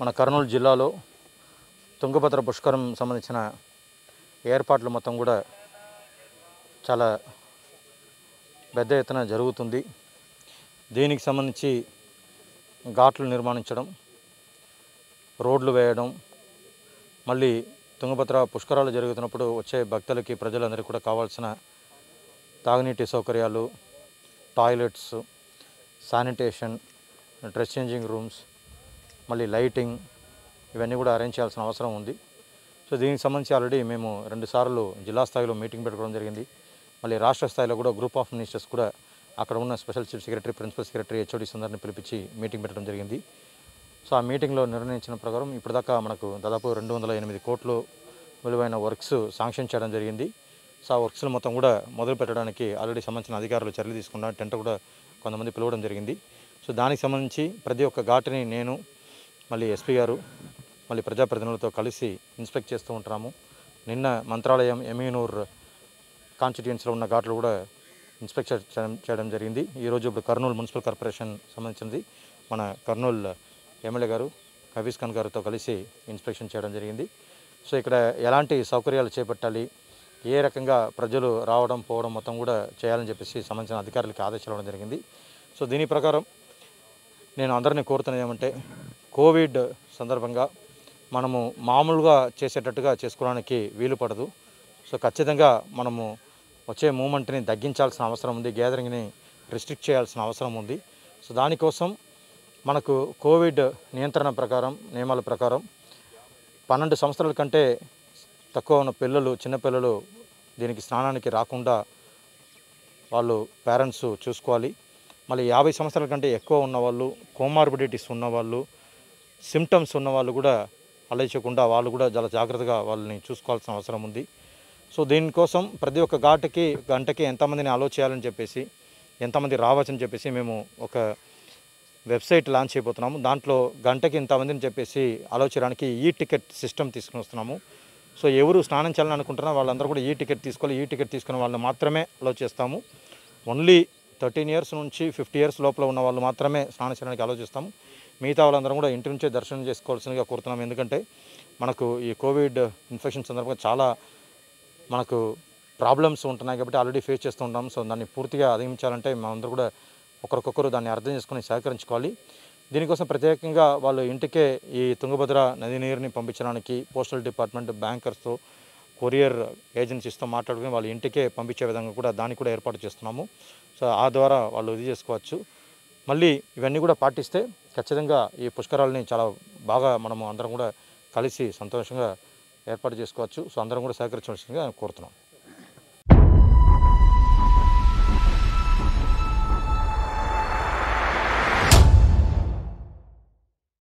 మన కర్నూలు జిల్లాలో తుంగభద్ర పుష్కరం సంబంధించిన ఏర్పాట్లు మొత్తం కూడా చాలా పెద్ద ఎత్తున జరుగుతుంది. దీనికి సంబంధించి ఘాట్లు నిర్మాణించడం రోడ్లు వేయడం మళ్ళీ తుంగభద్ర పుష్కరాలు జరుగుతున్నప్పుడు వచ్చే భక్తులకి ప్రజలందరికీ కూడా కావాల్సిన తాగునీటి సౌకర్యాలు toilets sanitation dress changing rooms మళ్ళీ లైటింగ్ ఇవన్నీ కూడా అరేంజ్ చేయాల్సిన అవసరం ఉంది. సో దీనికి సంబంధించి ఆల్రెడీ మేము రెండు సార్లు జిల్లా స్థాయిలో మీటింగ్ పెట్టుకోవడం జరిగింది. మళ్ళీ రాష్ట్ర స్థాయిలో కూడా గ్రూప్ ఆఫ్ మినిస్టర్స్ కూడా అక్కడ ఉన్న special chief secretary principal secretary HOD అందరిని పిలిపించి మీటింగ్ పెట్టడం జరిగింది. సో ఆ మీటింగ్లో నిర్ణయించిన ప్రకారం ఇప్పటిదాకా మనకు దాదాపు రెండు వందల ఎనిమిది కోట్లు విలువైన వర్క్స్ శాంక్షన్ చేయడం జరిగింది. సో ఆ వర్క్స్ను మొత్తం కూడా మొదలు పెట్టడానికి ఆల్రెడీ సంబంధించిన అధికారులు చర్యలు తీసుకున్నారు టెంట్ కూడా కొంతమంది పిలవడం జరిగింది. సో దానికి సంబంధించి ప్రతి ఒక్క ఘాటుని నేను మళ్ళీ ఎస్పీ గారు మళ్ళీ ప్రజాప్రతినిధులతో కలిసి ఇన్స్పెక్ట్ చేస్తూ ఉంటున్నాము నిన్న మంత్రాలయం ఎమీనూర్ కాన్స్టిట్యుయెన్సీలో ఉన్న ఘాట్లు కూడా ఇన్స్పెక్షన్ చేయడం చేయడం జరిగింది. ఈరోజు ఇప్పుడు కర్నూలు మున్సిపల్ కార్పొరేషన్ సంబంధించింది. మన కర్నూలు ఎమ్మెల్యే గారు హఫీజ్ ఖాన్ గారితో కలిసి ఇన్స్పెక్షన్ చేయడం జరిగింది. సో ఇక్కడ ఎలాంటి సౌకర్యాలు చేపట్టాలి ఏ రకంగా ప్రజలు రావడం పోవడం మొత్తం కూడా చేయాలని చెప్పేసి సంబంధించిన అధికారులకి ఆదేశాలు ఇవ్వడం జరిగింది. సో దీని ప్రకారం నేను అందరినీ కోరుతున్నది ఏమంటే కోవిడ్ సందర్భంగా మనము మామూలుగా చేసేటట్టుగా చేసుకోవడానికి వీలు పడదు. సో ఖచ్చితంగా మనము వచ్చే మూమెంట్ని తగ్గించాల్సిన అవసరం ఉంది గ్యాదరింగ్ని రిస్ట్రిక్ట్ చేయాల్సిన అవసరం ఉంది. సో దానికోసం మనకు కోవిడ్ నియంత్రణ ప్రకారం నియమాల ప్రకారం పన్నెండు సంవత్సరాల కంటే తక్కువ ఉన్న పిల్లలు చిన్నపిల్లలు దీనికి స్నానానికి రాకుండా వాళ్ళు పేరెంట్స్ చూసుకోవాలి. మళ్ళీ యాభై సంవత్సరాల కంటే ఎక్కువ ఉన్నవాళ్ళు కోమార్బిడిటీస్ ఉన్నవాళ్ళు సిమ్టమ్స్ ఉన్నవాళ్ళు కూడా అలా చేయకుండా వాళ్ళు కూడా చాలా జాగ్రత్తగా వాళ్ళని చూసుకోవాల్సిన అవసరం ఉంది. సో దీనికోసం ప్రతి ఒక్క ఘాటుకి గంటకి ఎంతమందిని అలో చేయాలని చెప్పేసి ఎంతమంది రావచ్చని చెప్పేసి మేము ఒక వెబ్సైట్ లాంచ్ చేయబోతున్నాము. దాంట్లో గంటకి ఇంతమందిని చెప్పేసి అలో చేయడానికి ఈ టికెట్ సిస్టమ్ తీసుకుని వస్తున్నాము. సో ఎవరు స్నానం చేయాలని అనుకుంటున్నా వాళ్ళందరూ కూడా ఈ టికెట్ తీసుకోవాలి. ఈ టికెట్ తీసుకున్న వాళ్ళని మాత్రమే అలో చేస్తాము. ఓన్లీ థర్టీన్ ఇయర్స్ నుంచి ఫిఫ్టీ ఇయర్స్ లోపల ఉన్న వాళ్ళు మాత్రమే స్నానం చేయడానికి ఆలోచిస్తాము. మిగతా వాళ్ళందరం కూడా ఇంటి నుంచే దర్శనం చేసుకోవాల్సిందిగా కోరుతున్నాం ఎందుకంటే మనకు ఈ కోవిడ్ ఇన్ఫెక్షన్ సందర్భంగా చాలా మనకు ప్రాబ్లమ్స్ ఉంటున్నాయి కాబట్టి ఆల్రెడీ ఫేస్ చేస్తూ ఉంటాం సో దాన్ని పూర్తిగా అధిగమించాలంటే మనందరూ కూడా ఒకరికొకరు దాన్ని అర్థం చేసుకొని సహకరించుకోవాలి. దీనికోసం ప్రత్యేకంగా వాళ్ళు ఇంటికే ఈ తుంగభద్ర నది నీరుని పంపించడానికి పోస్టల్ డిపార్ట్మెంట్ బ్యాంకర్స్తో కొరియర్ ఏజెన్సీస్తో మాట్లాడుకుని వాళ్ళ ఇంటికే పంపించే విధంగా కూడా దాన్ని కూడా ఏర్పాటు చేస్తున్నాము. సో ఆ ద్వారా వాళ్ళు ఇది చేసుకోవచ్చు. మళ్ళీ ఇవన్నీ కూడా పాటిస్తే ఖచ్చితంగా ఈ పుష్కరాలని చాలా బాగా మనము అందరం కూడా కలిసి సంతోషంగా ఏర్పాటు చేసుకోవచ్చు. సో అందరం కూడా సహకరించవలసిందిగా కోరుతున్నాం.